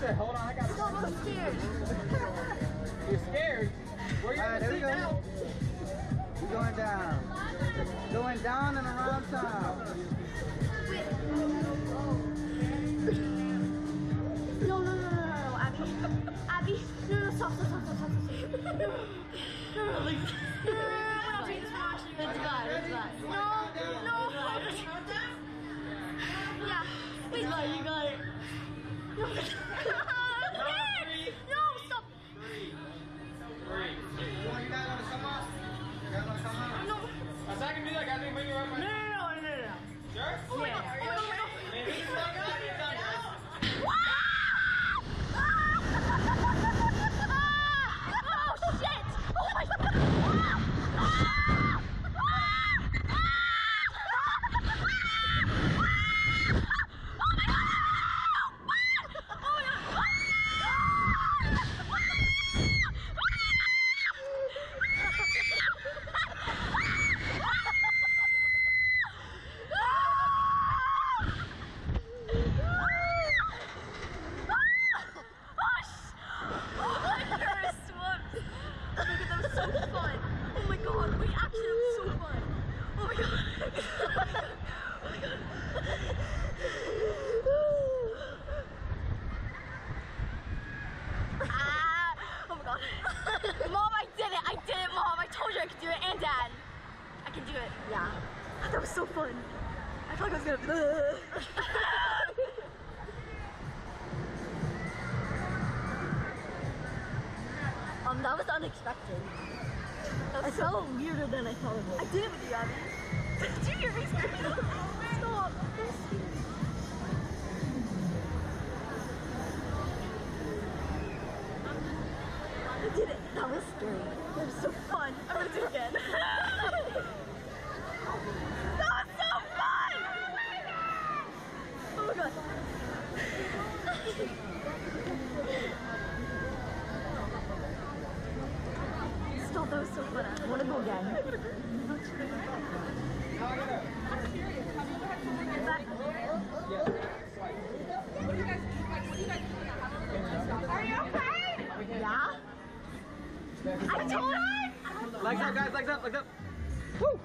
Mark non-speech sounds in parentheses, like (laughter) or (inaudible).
said, hold on, I got I'm scared. (laughs) You're scared? Where you Alright, at there we the seat go. now? We're going down. Going down and around town. No, no, no, no, no, no, Abby. Abby, no, no, stop, stop, stop, stop, stop, stop. No, no, no, no, no, we're not doing this, we're not doing this. It's fine, it's fine. No, no. Yeah, wait. You got it, you got it. No, no, stop. Three. You guys want to come up? You guys want to come up? No. A second do that, guys. Bring your up. No, no, no, no, no, no. Sure? Oh my god, oh my god, oh my god. Man, this is not gonna be done. Oh shit! Oh my god! Oh my god, swim! Oh my god, that was so fun! Oh my god, wait, actually, that was so fun! Oh my god! Oh my god! Ah! Oh my god! Mom, I did it! I did it, Mom! I told you I could do it, and Dad! I can do it. Yeah. That was so fun. I felt like I was gonna. (laughs) Um, that was unexpected. That was so weirder than I thought it would. I did it with you, Abby. Did you hear me screaming? Stop. terrible again. Are you okay? Yeah. I told her. Legs up, guys. Legs up. Legs up. Woo.